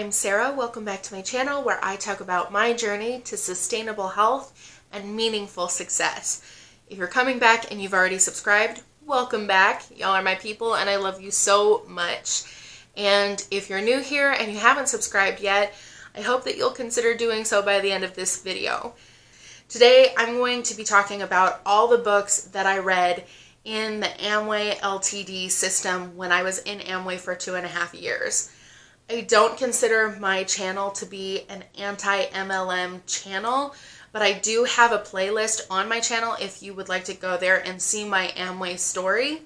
I'm Sarah. Welcome back to my channel where I talk about my journey to sustainable health and meaningful success. If you're coming back and you've already subscribed, welcome back. Y'all are my people and I love you so much. And if you're new here and you haven't subscribed yet, I hope that you'll consider doing so by the end of this video. Today I'm going to be talking about all the books that I read in the Amway LTD system when I was in Amway for two and a half years. I don't consider my channel to be an anti-MLM channel, but I do have a playlist on my channel if you would like to go there and see my Amway story.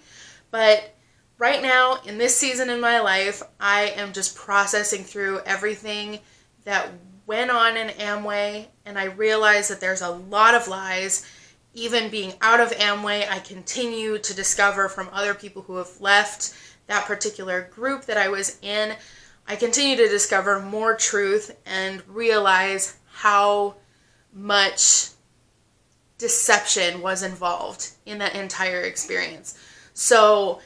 But right now, in this season in my life, I am just processing through everything that went on in Amway, and I realize that there's a lot of lies even being out of Amway, I continue to discover from other people who have left that particular group that I was in, I continue to discover more truth and realize how much deception was involved in that entire experience. So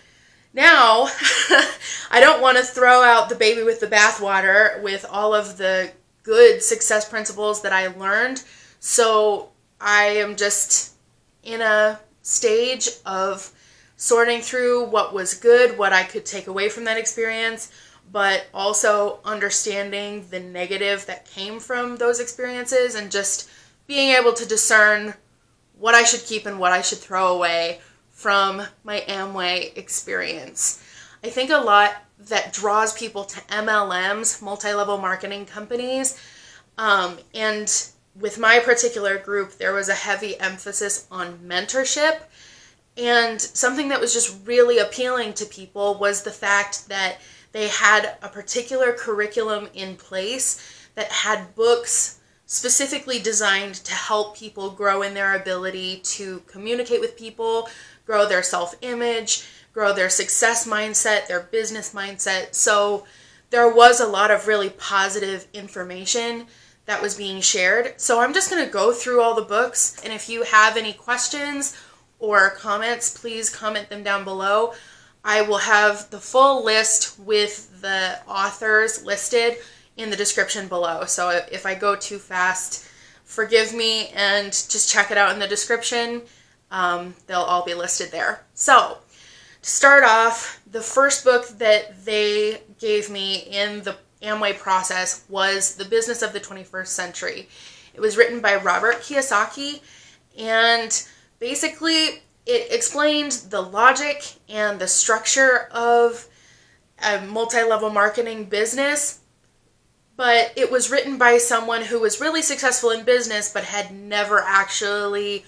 now I don't want to throw out the baby with the bathwater with all of the good success principles that I learned. So I am just in a stage of sorting through what was good, what I could take away from that experience, but also understanding the negative that came from those experiences and just being able to discern what I should keep and what I should throw away from my Amway experience. I think a lot that draws people to MLMs, multi level marketing companies, um, and with my particular group, there was a heavy emphasis on mentorship. And something that was just really appealing to people was the fact that they had a particular curriculum in place that had books specifically designed to help people grow in their ability to communicate with people, grow their self image, grow their success mindset, their business mindset. So there was a lot of really positive information that was being shared. So I'm just going to go through all the books, and if you have any questions or comments, please comment them down below. I will have the full list with the authors listed in the description below. So if I go too fast, forgive me and just check it out in the description. Um, they'll all be listed there. So to start off, the first book that they gave me in the Amway process was The Business of the 21st Century. It was written by Robert Kiyosaki, and basically it explained the logic and the structure of a multi level marketing business, but it was written by someone who was really successful in business but had never actually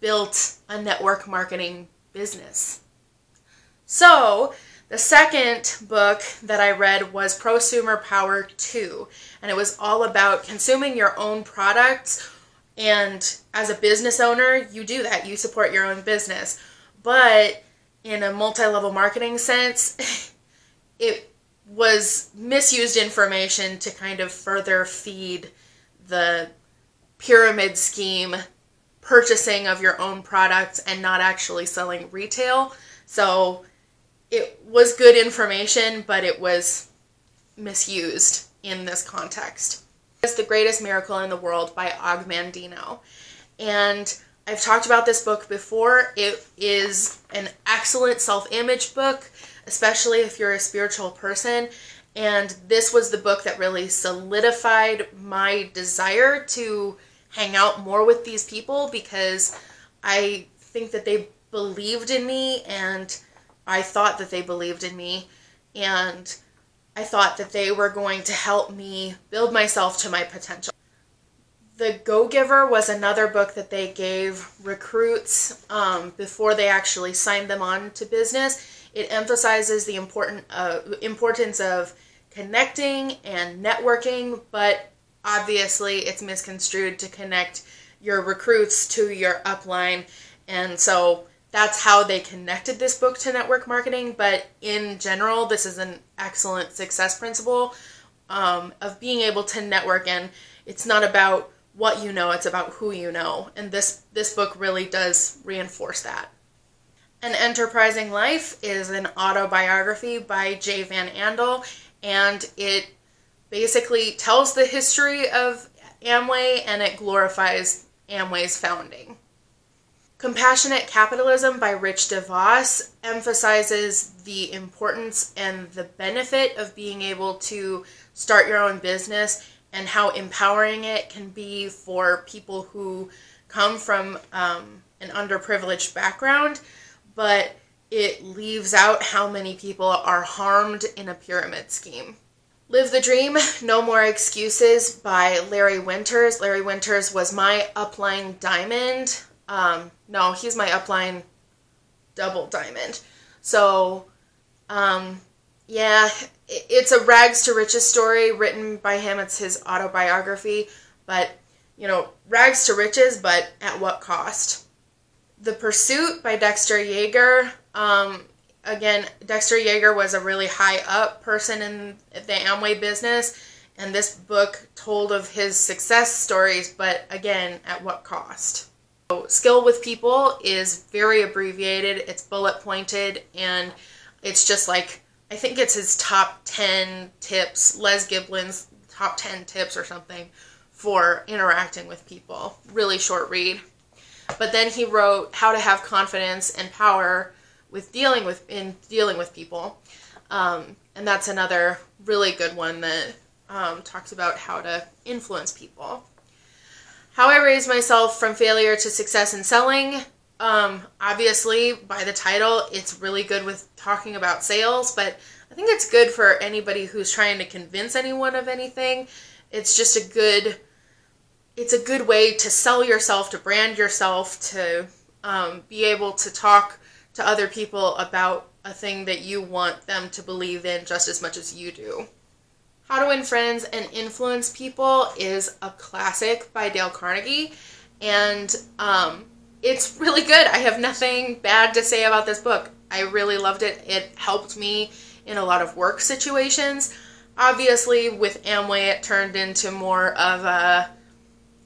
built a network marketing business. So, the second book that I read was Prosumer Power 2, and it was all about consuming your own products. And as a business owner, you do that, you support your own business. But in a multi level marketing sense, it was misused information to kind of further feed the pyramid scheme purchasing of your own products and not actually selling retail. So it was good information, but it was misused in this context. It's The Greatest Miracle in the World by Og Mandino. And I've talked about this book before. It is an excellent self image book, especially if you're a spiritual person. And this was the book that really solidified my desire to hang out more with these people because I think that they believed in me and I thought that they believed in me and I thought that they were going to help me build myself to my potential. The Go Giver was another book that they gave recruits um, before they actually signed them on to business. It emphasizes the important uh, importance of connecting and networking, but obviously it's misconstrued to connect your recruits to your upline. And so that's how they connected this book to network marketing. But in general, this is an excellent success principle um, of being able to network. And it's not about what you know; it's about who you know. And this this book really does reinforce that. An Enterprising Life is an autobiography by Jay Van Andel, and it basically tells the history of Amway and it glorifies Amway's founding. Compassionate Capitalism by Rich DeVos emphasizes the importance and the benefit of being able to start your own business and how empowering it can be for people who come from um, an underprivileged background, but it leaves out how many people are harmed in a pyramid scheme. Live the Dream, No More Excuses by Larry Winters. Larry Winters was my upline diamond. Um, no, he's my upline double diamond. So, um, yeah, it's a rags to riches story written by him. It's his autobiography, but you know, rags to riches, but at what cost? The Pursuit by Dexter Yager. Um, again, Dexter Yager was a really high up person in the Amway business, and this book told of his success stories, but again, at what cost? Skill with People is very abbreviated, it's bullet pointed, and it's just like I think it's his top 10 tips, Les Giblin's top 10 tips or something for interacting with people. Really short read. But then he wrote How to Have Confidence and Power with dealing with in dealing with people. Um, and that's another really good one that um, talks about how to influence people. How I raised myself from failure to success in selling um, obviously, by the title, it's really good with talking about sales, but I think it's good for anybody who's trying to convince anyone of anything. It's just a good, it's a good way to sell yourself, to brand yourself, to um, be able to talk to other people about a thing that you want them to believe in just as much as you do. How to Win Friends and Influence People is a classic by Dale Carnegie, and um, it's really good. I have nothing bad to say about this book. I really loved it. It helped me in a lot of work situations. Obviously, with Amway, it turned into more of a.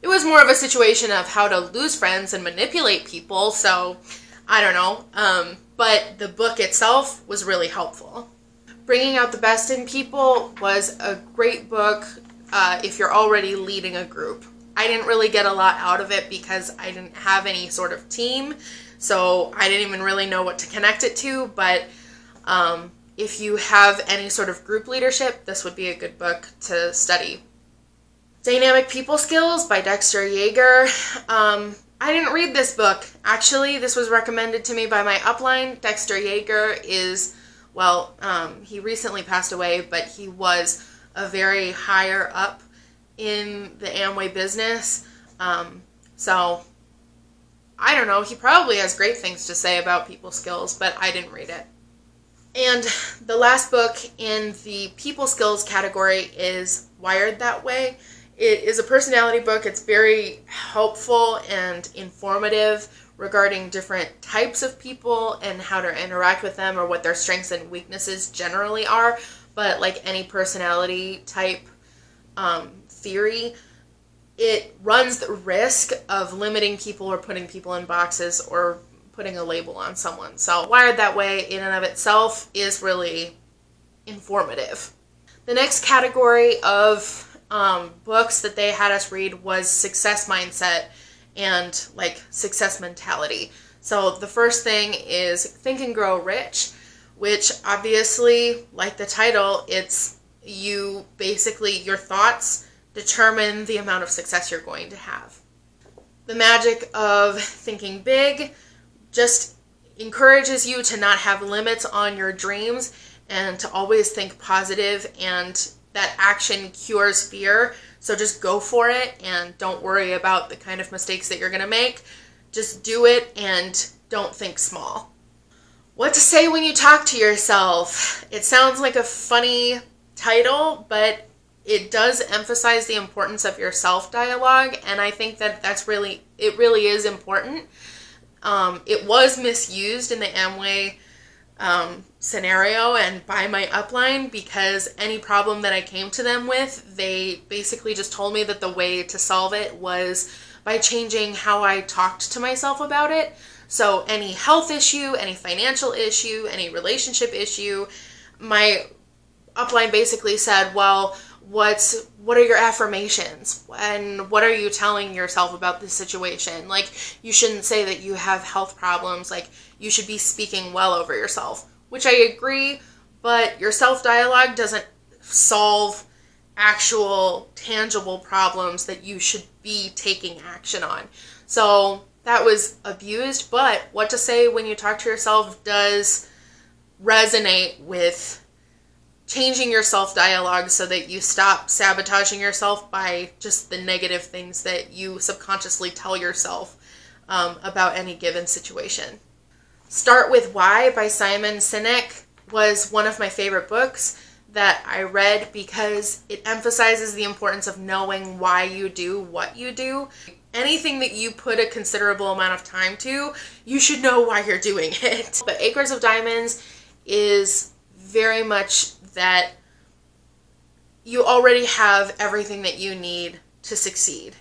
It was more of a situation of how to lose friends and manipulate people. So, I don't know. Um, but the book itself was really helpful. Bringing Out the Best in People was a great book uh, if you're already leading a group. I didn't really get a lot out of it because I didn't have any sort of team. So I didn't even really know what to connect it to. But um, if you have any sort of group leadership, this would be a good book to study. Dynamic People Skills by Dexter Yager. Um, I didn't read this book. Actually, this was recommended to me by my upline. Dexter Yager is, well, um, he recently passed away, but he was a very higher up in the Amway business. Um, so I don't know. He probably has great things to say about people skills, but I didn't read it. And the last book in the people skills category is Wired That Way. It is a personality book. It's very helpful and informative regarding different types of people and how to interact with them or what their strengths and weaknesses generally are. But like any personality type um, theory, it runs the risk of limiting people or putting people in boxes or putting a label on someone. So, Wired That Way, in and of itself, is really informative. The next category of um, books that they had us read was success mindset and like success mentality. So, the first thing is Think and Grow Rich, which obviously, like the title, it's you basically, your thoughts determine the amount of success you're going to have. The magic of thinking big just encourages you to not have limits on your dreams and to always think positive and that action cures fear. So just go for it and don't worry about the kind of mistakes that you're going to make. Just do it and don't think small. What to say when you talk to yourself? It sounds like a funny title, but it does emphasize the importance of your self dialogue and i think that that's really it really is important um, it was misused in the amway um, scenario and by my upline because any problem that i came to them with they basically just told me that the way to solve it was by changing how i talked to myself about it. So any health issue any financial issue any relationship issue my upline basically said well what's what are your affirmations? And what are you telling yourself about this situation? Like you shouldn't say that you have health problems. Like you should be speaking well over yourself which i agree but your self dialogue doesn't solve actual tangible problems that you should be taking action on so that was abused but what to say when you talk to yourself does resonate with changing your self dialogue so that you stop sabotaging yourself by just the negative things that you subconsciously tell yourself um, about any given situation. Start with Why by Simon Sinek was one of my favorite books that I read because it emphasizes the importance of knowing why you do what you do. Anything that you put a considerable amount of time to, you should know why you're doing it. But Acres of Diamonds is very much that you already have everything that you need to succeed.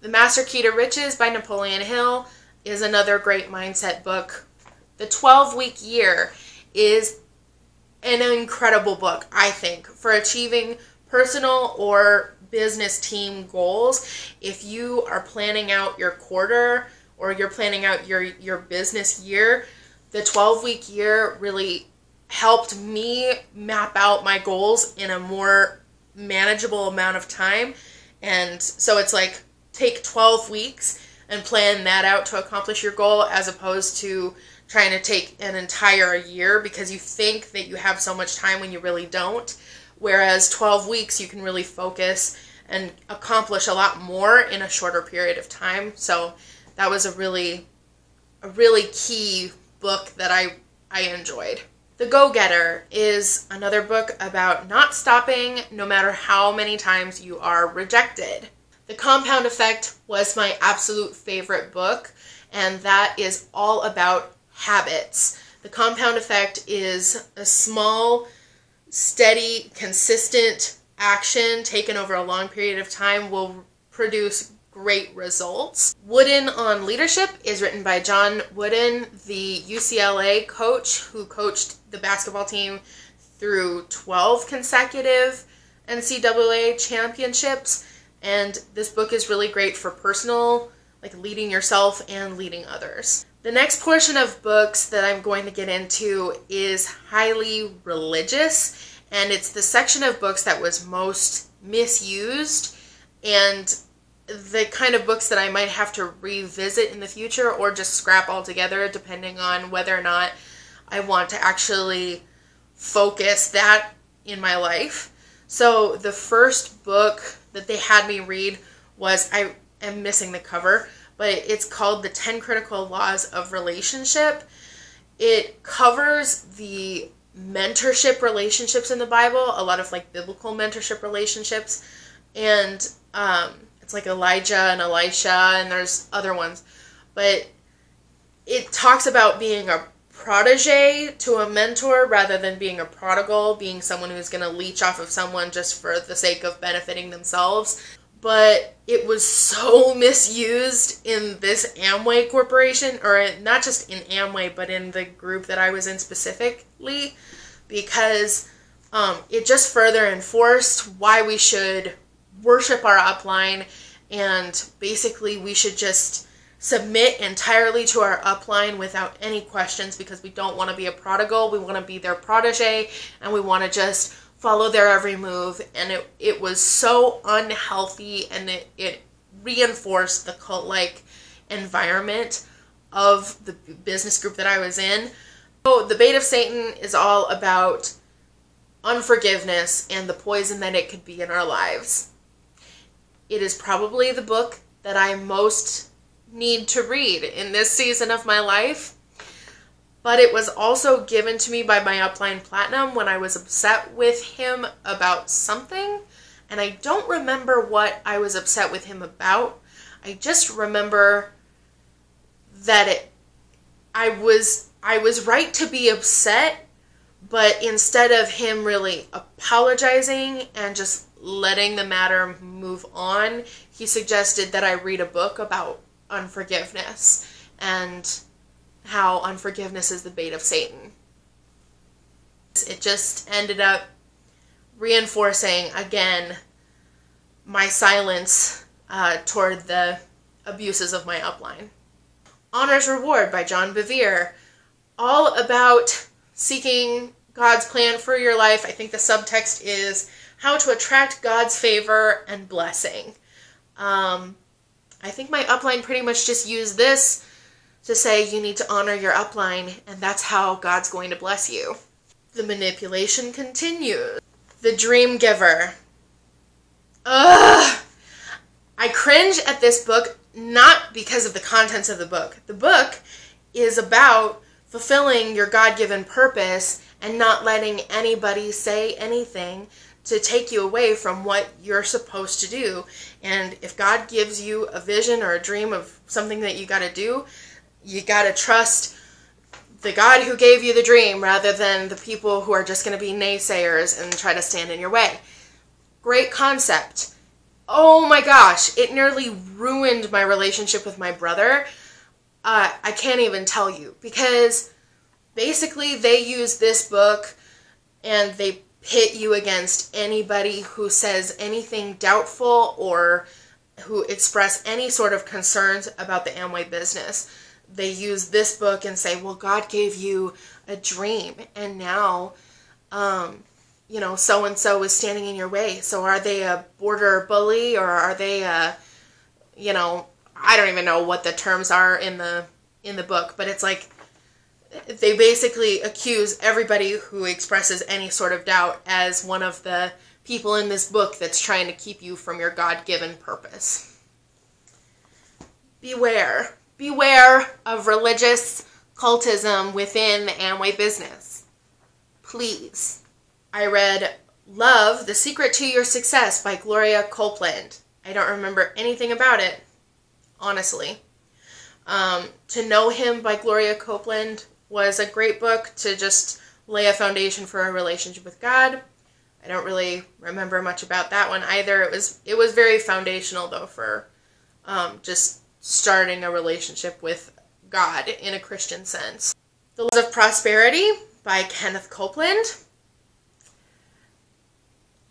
The Master Key to Riches by Napoleon Hill is another great mindset book. The 12 week year is an incredible book, I think, for achieving personal or business team goals. If you are planning out your quarter or you're planning out your, your business year, the 12 week year really helped me map out my goals in a more manageable amount of time. And so it's like take 12 weeks and plan that out to accomplish your goal as opposed to trying to take an entire year because you think that you have so much time when you really don't. Whereas 12 weeks, you can really focus and accomplish a lot more in a shorter period of time. So that was a really, a really key book that I, I enjoyed. The Go Getter is another book about not stopping no matter how many times you are rejected. The Compound Effect was my absolute favorite book, and that is all about habits. The Compound Effect is a small, steady, consistent action taken over a long period of time will produce great results. Wooden on Leadership is written by John Wooden, the UCLA coach who coached the basketball team through 12 consecutive NCAA championships. And this book is really great for personal, like leading yourself and leading others. The next portion of books that I'm going to get into is highly religious, and it's the section of books that was most misused and the kind of books that I might have to revisit in the future or just scrap altogether, depending on whether or not I want to actually focus that in my life. So, the first book that they had me read was I am missing the cover, but it's called The 10 Critical Laws of Relationship. It covers the mentorship relationships in the Bible, a lot of like biblical mentorship relationships, and um, it's like Elijah and Elisha, and there's other ones. But it talks about being a protege to a mentor rather than being a prodigal, being someone who's going to leech off of someone just for the sake of benefiting themselves. But it was so misused in this Amway corporation, or not just in Amway, but in the group that I was in specifically, because um, it just further enforced why we should worship our upline and basically we should just submit entirely to our upline without any questions because we don't want to be a prodigal. We want to be their protege and we want to just follow their every move. And it, it was so unhealthy and it, it reinforced the cult like environment of the business group that i was in. So the bait of satan is all about unforgiveness and the poison that it could be in our lives. It is probably the book that I most need to read in this season of my life. But it was also given to me by my upline platinum when I was upset with him about something. And I don't remember what I was upset with him about. I just remember that it I was I was right to be upset, but instead of him really apologizing and just letting the matter move on, he suggested that I read a book about unforgiveness and how unforgiveness is the bait of Satan. It just ended up reinforcing again my silence uh, toward the abuses of my upline. Honor's Reward by John Bevere, all about seeking God's plan for your life. I think the subtext is how to attract God's favor and blessing. Um, I think my upline pretty much just used this to say you need to honor your upline, and that's how God's going to bless you. The manipulation continues. The Dream Giver. Ugh! I cringe at this book not because of the contents of the book. The book is about fulfilling your God given purpose and not letting anybody say anything to take you away from what you're supposed to do. And if God gives you a vision or a dream of something that you got to do, you got to trust the God who gave you the dream rather than the people who are just going to be naysayers and try to stand in your way. Great concept. Oh my gosh, it nearly ruined my relationship with my brother. Uh, I can't even tell you because basically they use this book and they pit you against anybody who says anything doubtful or who express any sort of concerns about the Amway business. They use this book and say, well, God gave you a dream, and now, um, you know, so and so is standing in your way. So are they a border bully or are they a, you know, I don't even know what the terms are in the in the book, but it's like they basically accuse everybody who expresses any sort of doubt as one of the people in this book that's trying to keep you from your God given purpose. Beware. Beware of religious cultism within the Amway business. Please. I read Love, The Secret to Your Success by Gloria Copeland. I don't remember anything about it, honestly. Um, to Know Him by Gloria Copeland was a great book to just lay a foundation for a relationship with God. I don't really remember much about that one either. It was it was very foundational though for um, just starting a relationship with God in a Christian sense. The Laws of Prosperity by Kenneth Copeland.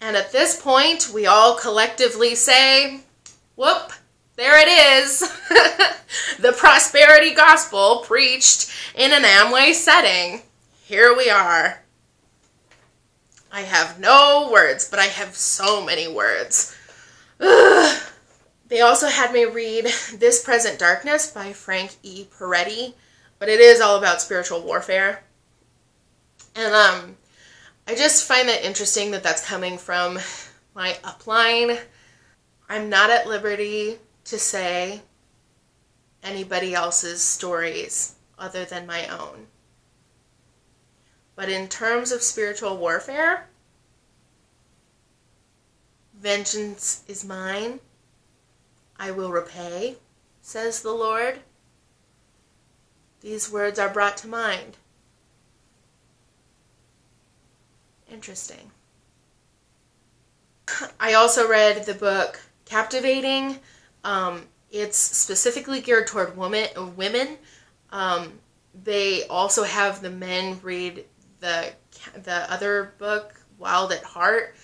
And at this point, we all collectively say, whoop, there it is. the prosperity gospel preached in an Amway setting. Here we are. I have no words, but I have so many words. Ugh. They also had me read This Present Darkness by Frank E. Peretti, but it is all about spiritual warfare. And um, I just find that interesting that that's coming from my upline. I'm not at liberty to say anybody else's stories other than my own. But in terms of spiritual warfare, vengeance is mine. I will repay, says the Lord. These words are brought to mind. Interesting. I also read the book Captivating um, it's specifically geared toward women. Women. Um, they also have the men read the the other book, Wild at Heart.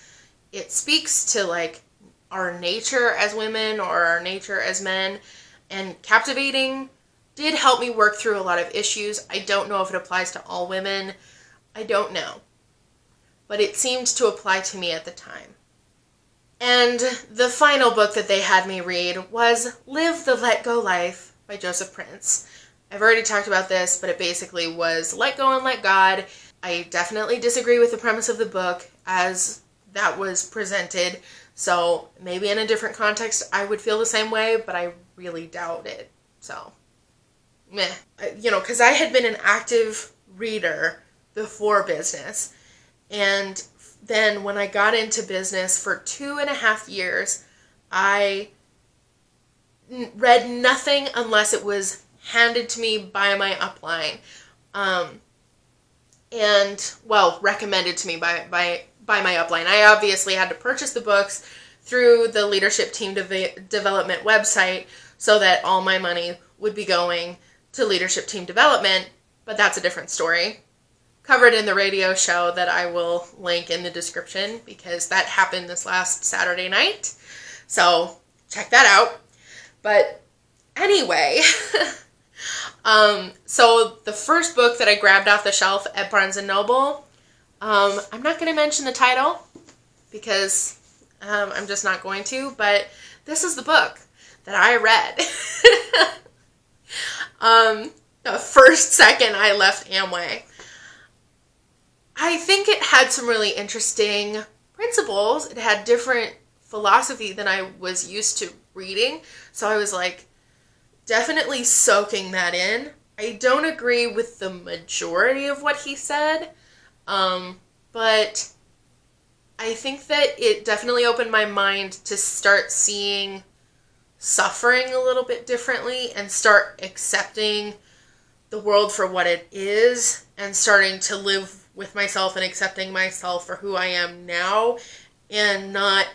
It speaks to like our nature as women or our nature as men, and captivating did help me work through a lot of issues. I don't know if it applies to all women. I don't know. But it seemed to apply to me at the time. And the final book that they had me read was Live the Let Go Life by Joseph Prince. I've already talked about this, but it basically was let go and let God. I definitely disagree with the premise of the book as that was presented. So maybe in a different context I would feel the same way, but I really doubt it. So, meh. You know, because I had been an active reader before business. And then when I got into business for two and a half years, I read nothing unless it was handed to me by my upline. Um, and well, recommended to me by, by, by my upline. I obviously had to purchase the books through the leadership team de- development website so that all my money would be going to leadership team development, but that's a different story. Covered in the radio show that I will link in the description because that happened this last Saturday night. So check that out. But anyway, um, so the first book that I grabbed off the shelf at Barnes and Noble, um, I'm not going to mention the title because um, I'm just not going to, but this is the book that I read. um, the first second I left Amway. I think it had some really interesting principles. It had different philosophy than I was used to reading. So I was like, definitely soaking that in. I don't agree with the majority of what he said, um, but I think that it definitely opened my mind to start seeing suffering a little bit differently and start accepting the world for what it is and starting to live with myself and accepting myself for who I am now and not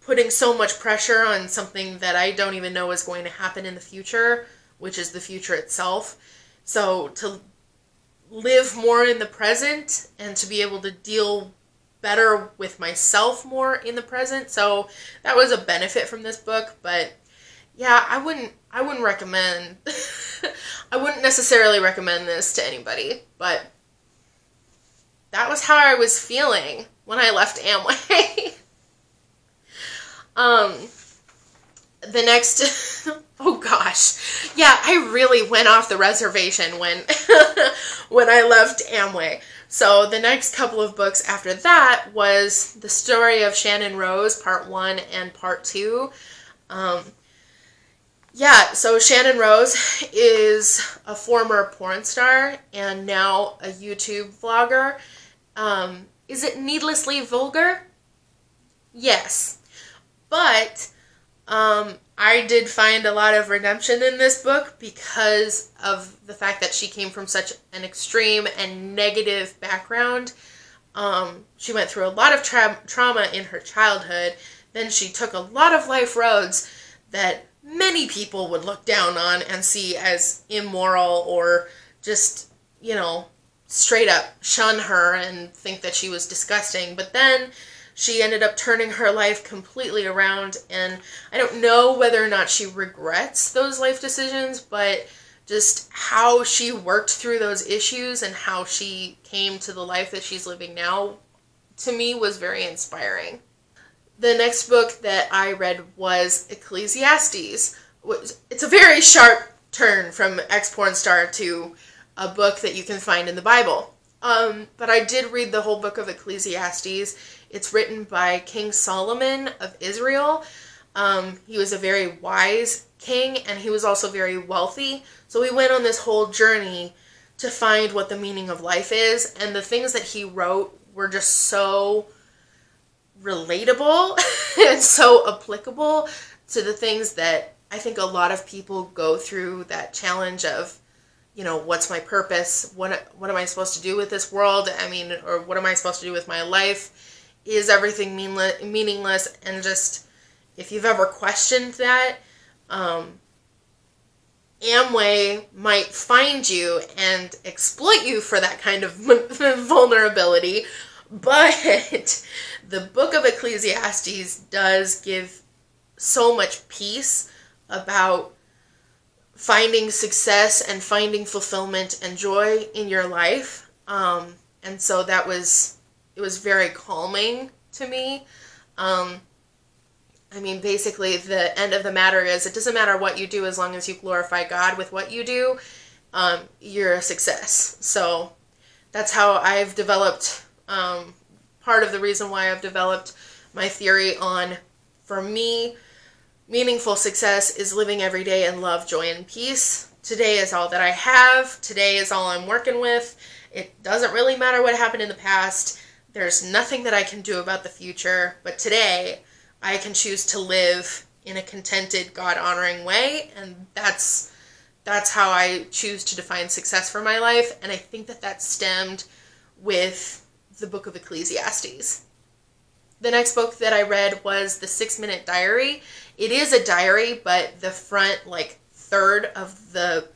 putting so much pressure on something that I don't even know is going to happen in the future, which is the future itself. So to live more in the present and to be able to deal better with myself more in the present. So that was a benefit from this book, but yeah, I wouldn't I wouldn't recommend I wouldn't necessarily recommend this to anybody, but that was how I was feeling when I left Amway. um the next oh gosh. Yeah, I really went off the reservation when when I left Amway. So the next couple of books after that was the story of Shannon Rose, part one and part two. Um, yeah, so Shannon Rose is a former porn star and now a YouTube vlogger. Um, is it needlessly vulgar? Yes. But um, I did find a lot of redemption in this book because of the fact that she came from such an extreme and negative background. Um, she went through a lot of tra- trauma in her childhood. Then she took a lot of life roads that many people would look down on and see as immoral or just, you know, straight up shun her and think that she was disgusting. But then she ended up turning her life completely around, and I don't know whether or not she regrets those life decisions, but just how she worked through those issues and how she came to the life that she's living now to me was very inspiring the next book that I read was Ecclesiastes. It's a very sharp turn from ex porn star to a book that you can find in the Bible. Um, but I did read the whole book of Ecclesiastes. It's written by King Solomon of Israel. Um, he was a very wise king and he was also very wealthy. So he went on this whole journey to find what the meaning of life is. And the things that he wrote were just so relatable and so applicable to the things that I think a lot of people go through that challenge of, you know, what's my purpose? What what am I supposed to do with this world? I mean, or what am I supposed to do with my life? Is everything meaningless? Meaningless? And just if you've ever questioned that, um, Amway might find you and exploit you for that kind of vulnerability, but the book of Ecclesiastes does give so much peace about finding success and finding fulfillment and joy in your life. Um, and so that was it was very calming to me. Um, I mean, basically, the end of the matter is it doesn't matter what you do as long as you glorify God with what you do, um, you're a success. So that's how I've developed um, part of the reason why I've developed my theory on, for me, meaningful success is living every day in love, joy, and peace. Today is all that I have. Today is all I'm working with. It doesn't really matter what happened in the past. There's nothing that I can do about the future. But today, I can choose to live in a contented, God honoring way. And that's that's how I choose to define success for my life. And I think that that stemmed with the book of Ecclesiastes. The next book that I read was The Six Minute Diary. It is a diary, but the front, like, third of the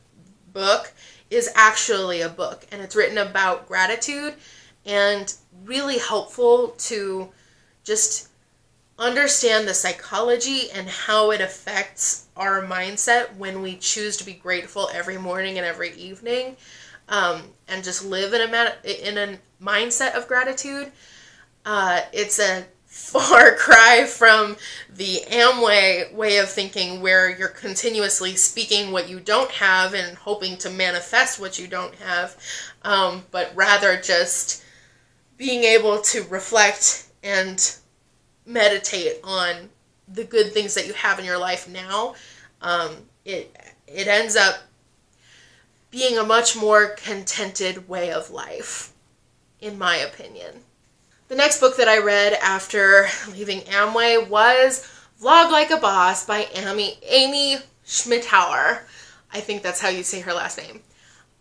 book is actually a book and it's written about gratitude and really helpful to just understand the psychology and how it affects our mindset when we choose to be grateful every morning and every evening um, and just live in a, in a mindset of gratitude. Uh, it's a far cry from the Amway way of thinking where you're continuously speaking what you don't have and hoping to manifest what you don't have, um, but rather just being able to reflect and meditate on the good things that you have in your life now. Um, it it ends up being a much more contented way of life, in my opinion. The next book that I read after leaving Amway was Vlog Like a Boss by Amy, Amy Schmittauer. I think that's how you say her last name.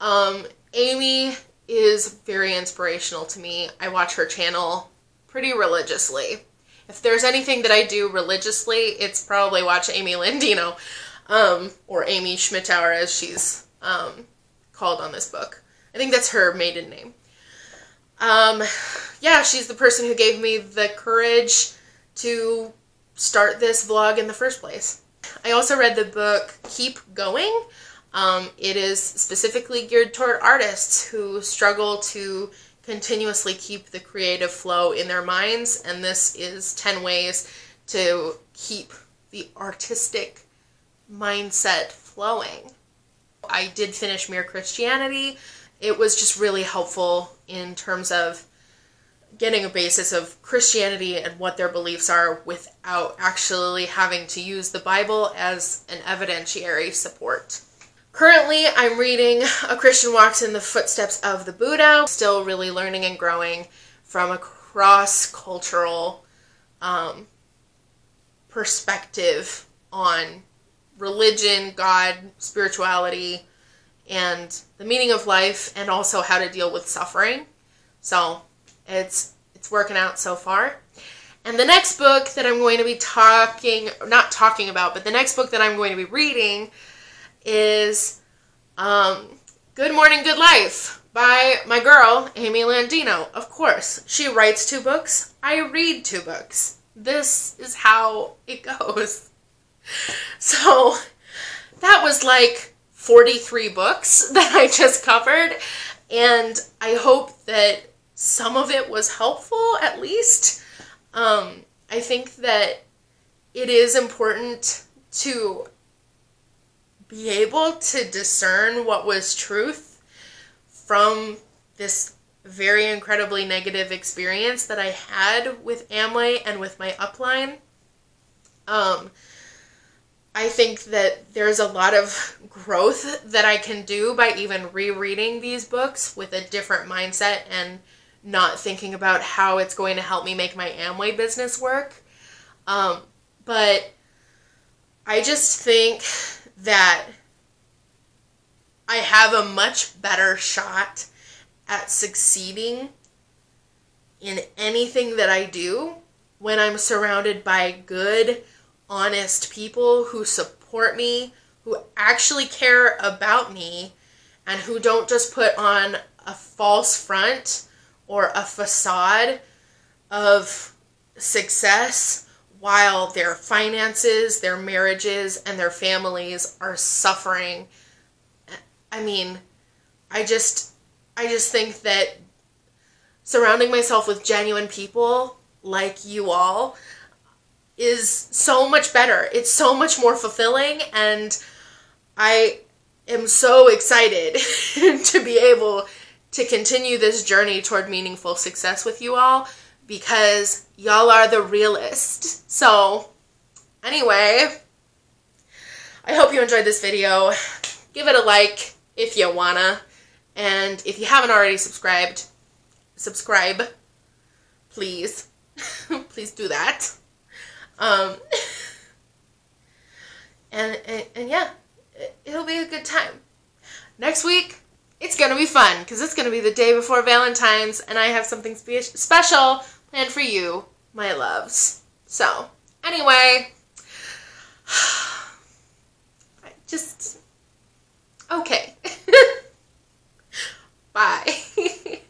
Um, Amy is very inspirational to me. I watch her channel pretty religiously. If there's anything that I do religiously, it's probably watch Amy Landino, um, or Amy Schmittauer as she's um, called on this book. I think that's her maiden name. Um, yeah, she's the person who gave me the courage to start this vlog in the first place. I also read the book Keep Going. Um, it is specifically geared toward artists who struggle to continuously keep the creative flow in their minds, and this is 10 ways to keep the artistic mindset flowing. I did finish Mere Christianity it was just really helpful in terms of getting a basis of Christianity and what their beliefs are without actually having to use the Bible as an evidentiary support. Currently, I'm reading A Christian Walks in the Footsteps of the Buddha, still really learning and growing from a cross cultural um, perspective on religion, God, spirituality, and the meaning of life and also how to deal with suffering. So it's it's working out so far. And the next book that I'm going to be talking not talking about, but the next book that I'm going to be reading is um, Good Morning Good Life by my girl Amy Landino. Of course, she writes two books, I read two books. This is how it goes. So that was like 43 books that I just covered, and I hope that some of it was helpful at least. Um, I think that it is important to be able to discern what was truth from this very incredibly negative experience that I had with Amway and with my upline. Um, I think that there's a lot of growth that I can do by even rereading these books with a different mindset and not thinking about how it's going to help me make my Amway business work. Um, but I just think that I have a much better shot at succeeding in anything that I do when I'm surrounded by good, honest people who support me, who actually care about me, and who don't just put on a false front or a facade of success while their finances, their marriages, and their families are suffering. I mean, I just I just think that surrounding myself with genuine people like you all is so much better. It's so much more fulfilling and I am so excited to be able to continue this journey toward meaningful success with you all because y'all are the realist. So, anyway, I hope you enjoyed this video. Give it a like if you wanna. And if you haven't already subscribed, subscribe, please. please do that. Um, and, and, and yeah, it, it'll be a good time. Next week, it's gonna be fun because it's gonna be the day before Valentine's, and I have something spe- special planned for you, my loves. So, anyway, just okay. Bye.